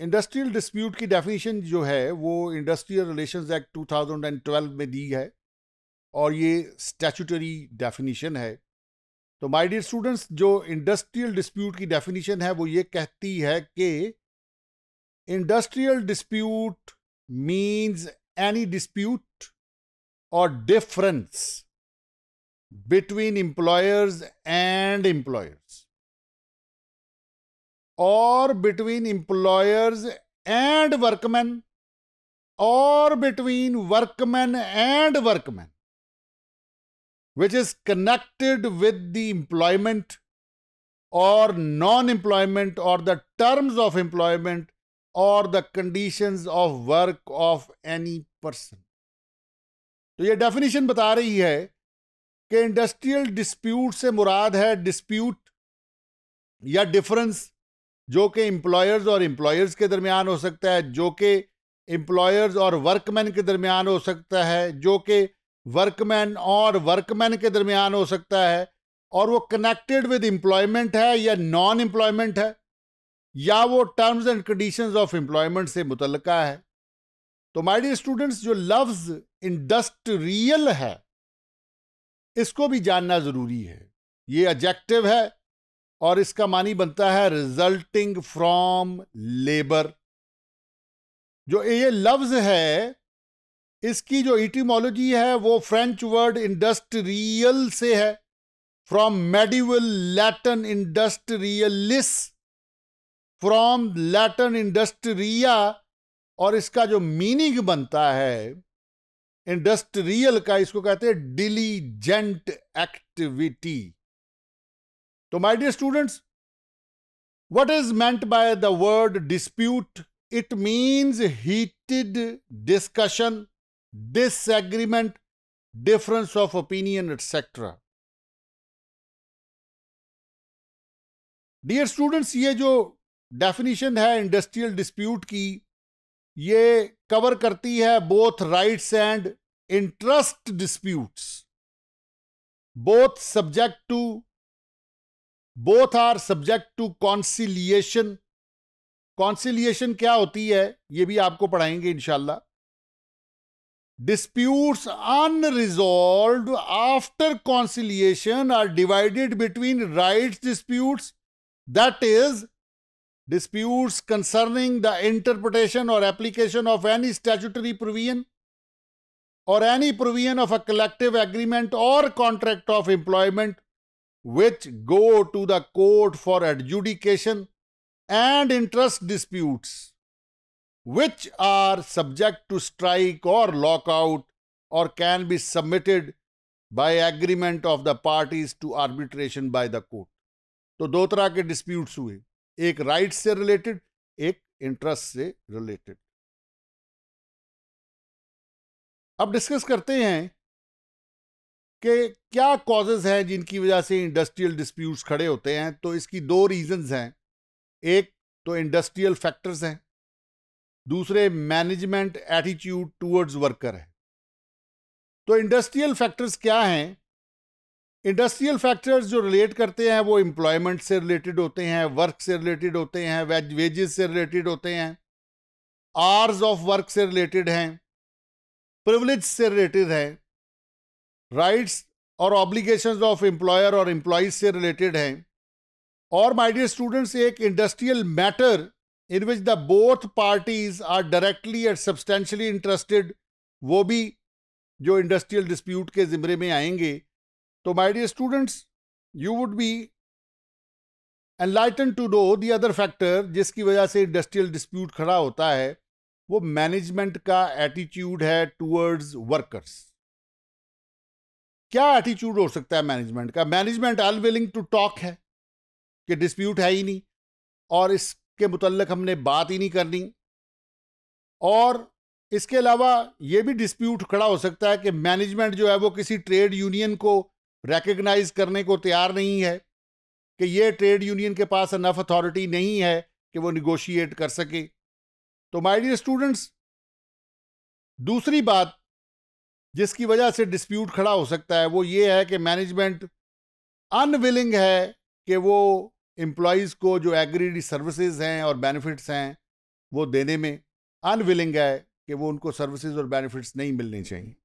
Industrial dispute की definition जो है, वो इंडस्ट्रियल रिलेशंस एक्ट 2012 में दी है और ये स्टैचुटरी डेफिनेशन है। तो माय डियर स्टूडेंट्स, जो इंडस्ट्रियल डिस्प्यूट की डेफिनेशन है, वो ये कहती है कि industrial dispute means any dispute or difference between employers and employers or between employers and workman or between workman and workman which is connected with the employment or non employment or the terms of employment or the condition of work of any person तो ये definition बता रही है कि industrial dispute से मुराद है dispute या डिफरेंस जो कि एम्प्लॉयर्स और एम्प्लॉयर्स के दरमियान हो सकता है, जो कि एम्प्लॉयर्स और वर्कमैन के दरमियान हो सकता है, जो कि वर्कमैन और वर्कमैन के दरमियान हो सकता है, और वो कनेक्टेड विद एम्प्लॉयमेंट है या नॉन एम्प्लॉयमेंट है, या वो terms and conditions of employment से मुतलका है। तो माय डियर स्टूडेंट्स जो लफ्ज इंडस्ट्रियल है, इसको भी जानना ज़रूरी है। ये ऑब्जेक्टिव है और इसका मानी बनता है रिजल्टिंग फ्रॉम लेबर जो ये लफ्ज है, इसकी जो इटीमोलॉजी है, वो फ्रेंच वर्ड इंडस्ट्रियल से है। From medieval Latin industrialis from Latin industria और इसका जो मीनिंग बनता है इंडस्ट्रियल का, इसको कहते हैं डिलीजेंट एक्टिविटी तो my dear students what is meant by the word dispute it means heated discussion disagreement difference of opinion etcetera dear students ये जो डेफिनेशन है इंडस्ट्रियल डिस्प्यूट की, ये कवर करती है both rights and interest disputes both subject to both are subject to conciliation conciliation क्या होती है, ये भी आपको पढ़ाएँगे इंशाला disputes unresolved after conciliation are divided between right dispute that is dispute concerning the interpretation or application of any statutory provision or any provision of a collective agreement or contract of employment which go to the court for adjudication and interest disputes which are subject to strike or lockout or can be submitted by agreement of the parties to arbitration by the court तो दो तरह के disputes हुए एक right से related एक interest से related अब डिस्कस करते हैं कि क्या कॉजेज हैं जिनकी वजह से इंडस्ट्रियल डिस्प्यूट्स खड़े होते हैं? तो इसकी दो रीजंस हैं। एक तो इंडस्ट्रियल फैक्टर्स हैं। दूसरे मैनेजमेंट एटीट्यूड टूवर्ड्स वर्कर है। तो इंडस्ट्रियल फैक्टर्स क्या हैं? इंडस्ट्रियल फैक्टर्स जो रिलेट करते हैं वो एम्प्लॉयमेंट से रिलेटेड होते हैं वर्क से रिलेटेड होते हैं वेज वेजेस से रिलेटेड होते हैं आर्स ऑफ़ वर्क से रिलेटेड हैं प्रिवलेज से रिलेटेड हैं राइट्स और ऑब्लिगेशंस ऑफ़ एम्प्लॉयर और एम्प्लॉज से रिलेटेड हैं। और माय डियर स्टूडेंट्स एक industrial matter in which the both parties are directly and substantially interested वो भी जो इंडस्ट्रियल डिस्प्यूट के ज़िमरे में आएँगे। तो my dear students you would be enlightened to know the other factor जिसकी वजह से इंडस्ट्रियल डिस्प्यूट खड़ा होता है, वो मैनेजमेंट का एटीट्यूड है टूवर्ड्स वर्कर्स क्या एटीट्यूड हो सकता है मैनेजमेंट का? मैनेजमेंट अनविलिंग टू टॉक है कि डिस्प्यूट है ही नहीं और इसके मुतलक हमने बात ही नहीं करनी। और इसके अलावा ये भी डिस्प्यूट खड़ा हो सकता है कि मैनेजमेंट जो है वो किसी ट्रेड यूनियन को रिकग्नाइज करने को तैयार नहीं है, कि ये ट्रेड यूनियन के पास अनफ अथॉरिटी नहीं है कि वो निगोशिएट कर सके। तो माय डियर स्टूडेंट्स दूसरी बात जिसकी वजह से डिस्प्यूट खड़ा हो सकता है, वो ये है कि मैनेजमेंट अनविलिंग है कि वो एम्प्लॉयज़ को जो एग्रीड सर्विसेज़ हैं और बेनिफिट्स हैं, वो देने में अनविलिंग है कि वो उनको सर्विसेज़ और बेनिफिट्स नहीं मिलने चाहिए।